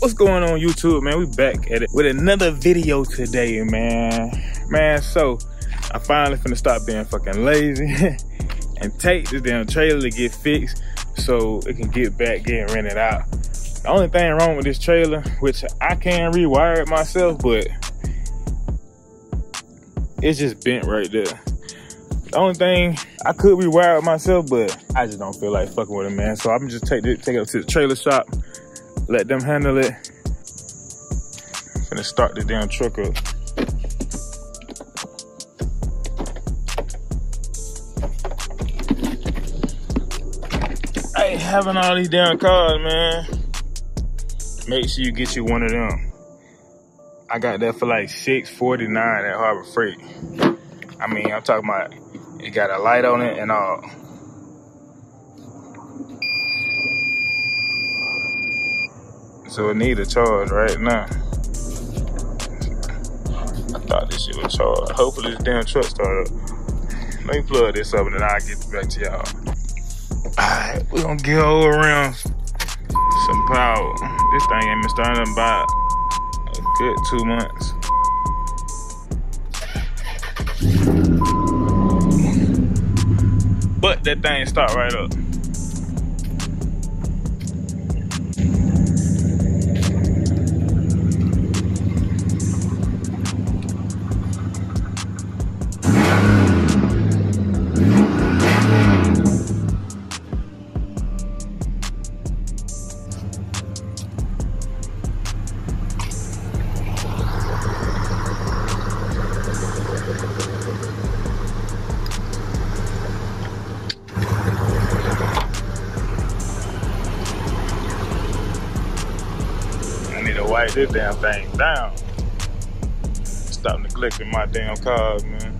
What's going on YouTube, man? We back at it with another video today, man. Man, so I finally finna stop being fucking lazy and take this damn trailer to get fixed so it can get back getting rented out. The only thing wrong with this trailer, which I can rewire it myself, but it's just bent right there. The only thing I could rewire it myself, but I just don't feel like fucking with it, man. So I'm just take it, take it to the trailer shop let them handle it. Gonna start the damn truck up. I having all these damn cars, man. Make sure you get you one of them. I got that for like 649 at Harbor Freight. I mean, I'm talking about it got a light on it and all. So it need a charge right now. I thought this shit was charged. Hopefully this damn truck start up. Let me plug this up and then I'll get back to y'all. Alright, we're gonna get over around some power. This thing ain't been starting in about a good two months. But that thing start right up. Wipe this damn thing down. Stop neglecting my damn cars, man.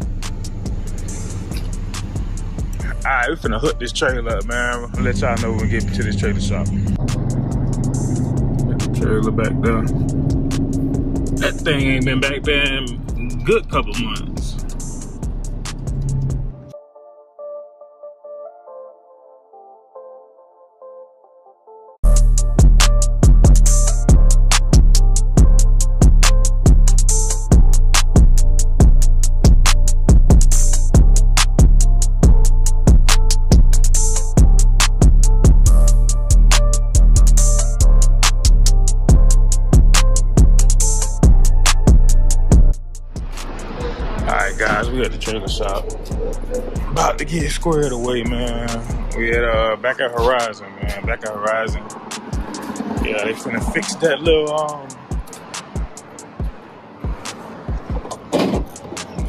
Alright, we finna hook this trailer up, man. I'll let y'all know when we get to this trailer shop. Trailer back there. That thing ain't been back there in a good couple months. At the trailer shop. About to get squared away, man. We at uh back at Horizon, man. Back at Horizon. Yeah, they finna fix that little um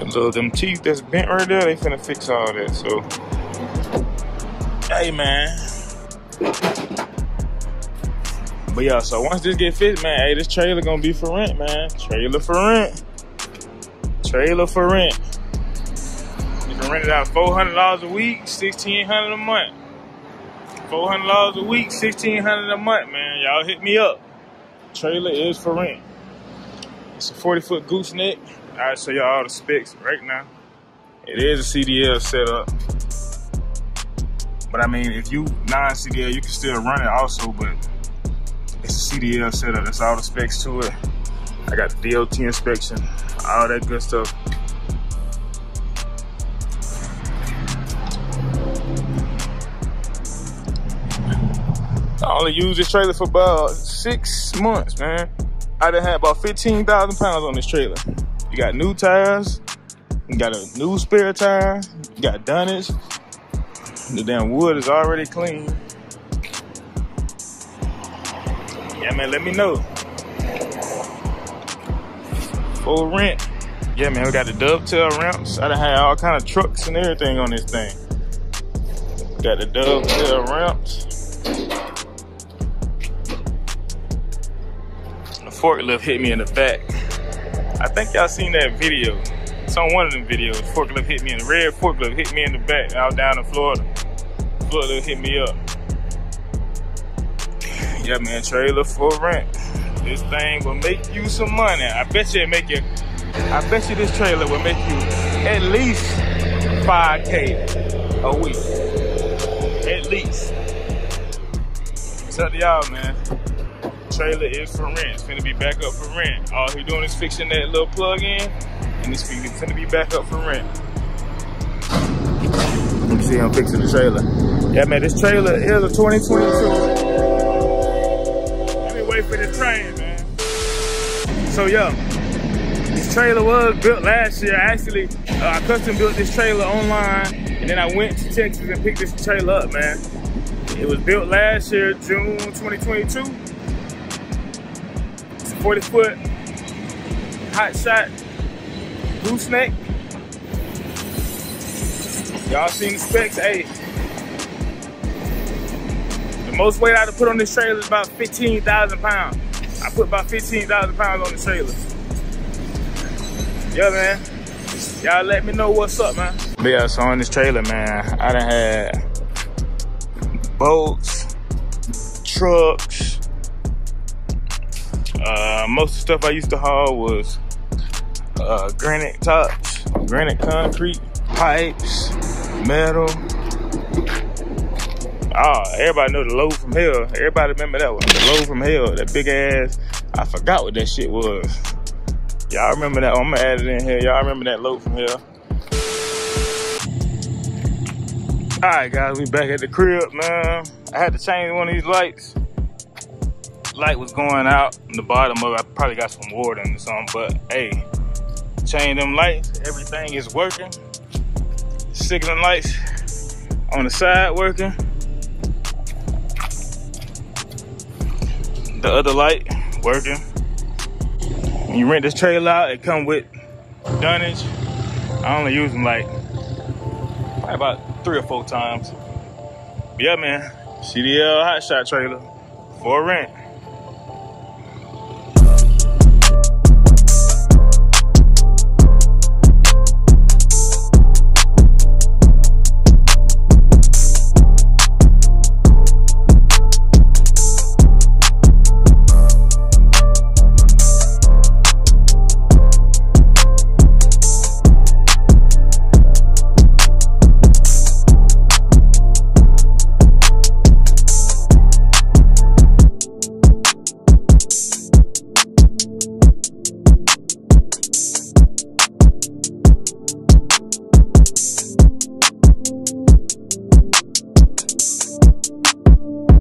little them teeth that's bent right there, they finna fix all that. So hey man. But yeah, so once this get fixed, man, hey, this trailer gonna be for rent, man. Trailer for rent. Trailer for rent. Can rent it out $400 a week, $1,600 a month. $400 a week, $1,600 a month, man. Y'all hit me up. Trailer is for rent. It's a 40 foot gooseneck. I'll show y'all all the specs right now. It is a CDL setup. But I mean, if you non-CDL, you can still run it also, but it's a CDL setup. That's all the specs to it. I got the DOT inspection, all that good stuff. Only used this trailer for about six months, man. I done had about 15,000 pounds on this trailer. You got new tires, you got a new spare tire, you got dunnage. The damn wood is already clean. Yeah, man, let me know full rent. Yeah, man, we got the dovetail ramps. I done had all kind of trucks and everything on this thing. Got the dovetail ramps. Forklift hit me in the back. I think y'all seen that video. It's on one of them videos. Forklift hit me in the red forklift hit me in the back. Was down in Florida. Florida hit me up. Yeah, man, trailer for rent. This thing will make you some money. I bet you it make you, I bet you this trailer will make you at least 5K a week. At least. It's up to y'all, man. Trailer is for rent. It's gonna be back up for rent. All he doing is fixing that little plug in, and it's gonna be back up for rent. Let me see him fixing the trailer. Yeah, man, this trailer is a 2022. Let me wait for the train, man. So, yeah, this trailer was built last year. Actually, uh, I custom built this trailer online, and then I went to Texas and picked this trailer up, man. It was built last year, June 2022. It's a 40 foot hot shot gooseneck. Y'all seen the specs? Hey, the most weight I to put on this trailer is about 15,000 pounds. I put about 15,000 pounds on the trailer. Yeah, man. Y'all let me know what's up, man. But yeah, so on this trailer, man, I done had boats, trucks. Uh, most of the stuff I used to haul was uh, granite tops, granite concrete, pipes, metal. Oh, everybody know the load from hell. Everybody remember that one. The load from hell, that big ass. I forgot what that shit was. Y'all remember that? I'm gonna add it in here. Y'all remember that load from hell? All right, guys, we back at the crib, man. I had to change one of these lights. Light was going out in the bottom of it. I probably got some water in or something, but hey, change them lights. Everything is working. Signaling lights on the side working. The other light working. When you rent this trailer out, it come with dunnage. I only use them like about three or four times. Yeah, man, CDL Hot Shot trailer for rent.